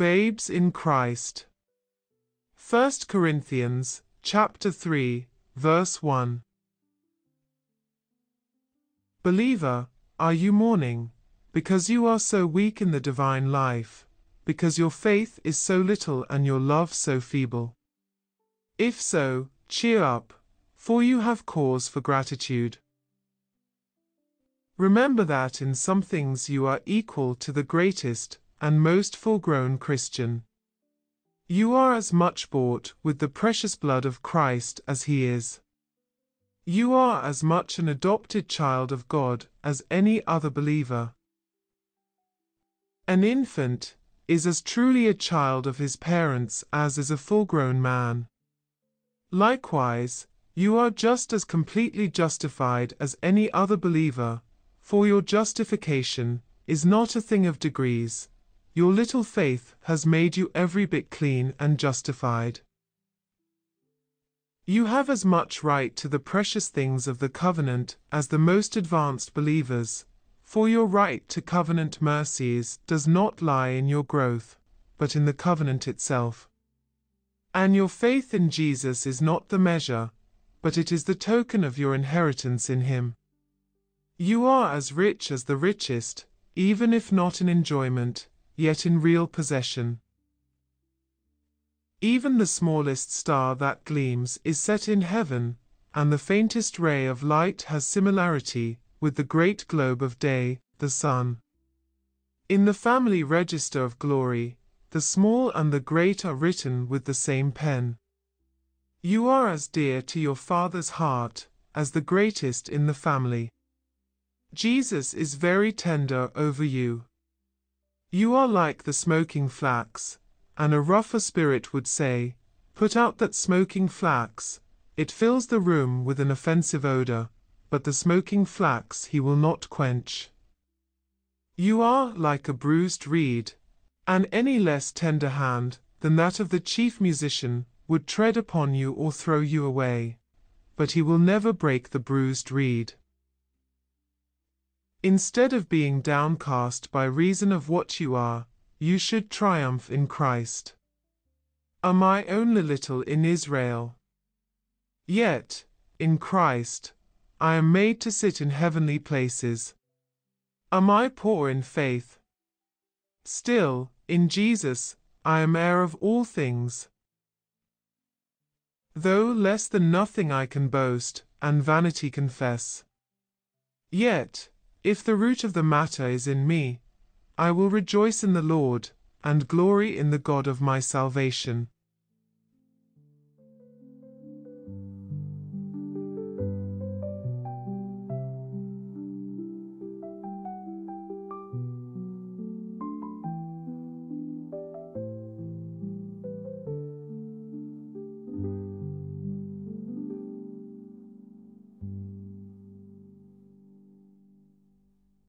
Babes in Christ. 1 Corinthians chapter 3 verse 1. Believer, are you mourning because you are so weak in the divine life, because your faith is so little and your love so feeble? If so, cheer up, for you have cause for gratitude. Remember that in some things you are equal to the greatest and most full grown Christian. You are as much bought with the precious blood of Christ as he is. You are as much an adopted child of God as any other believer. An infant is as truly a child of his parents as is a full grown man. Likewise, you are just as completely justified as any other believer, for your justification is not a thing of degrees. Your little faith has made you every bit clean and justified. You have as much right to the precious things of the covenant as the most advanced believers, for your right to covenant mercies does not lie in your growth, but in the covenant itself. And your faith in Jesus is not the measure, but it is the token of your inheritance in Him. You are as rich as the richest, even if not in enjoyment, yet in real possession. Even the smallest star that gleams is set in heaven, and the faintest ray of light has similarity with the great globe of day, the sun. In the family register of glory, the small and the great are written with the same pen. You are as dear to your Father's heart as the greatest in the family. Jesus is very tender over you. You are like the smoking flax, and a rougher spirit would say, Put out that smoking flax, it fills the room with an offensive odor, but the smoking flax he will not quench. You are like a bruised reed, and any less tender hand than that of the chief musician would tread upon you or throw you away, but he will never break the bruised reed. Instead of being downcast by reason of what you are, you should triumph in Christ. Am I only little in Israel? Yet, in Christ, I am made to sit in heavenly places. Am I poor in faith? Still, in Jesus, I am heir of all things. Though less than nothing I can boast, and vanity confess. Yet, if the root of the matter is in me, I will rejoice in the Lord, and glory in the God of my salvation.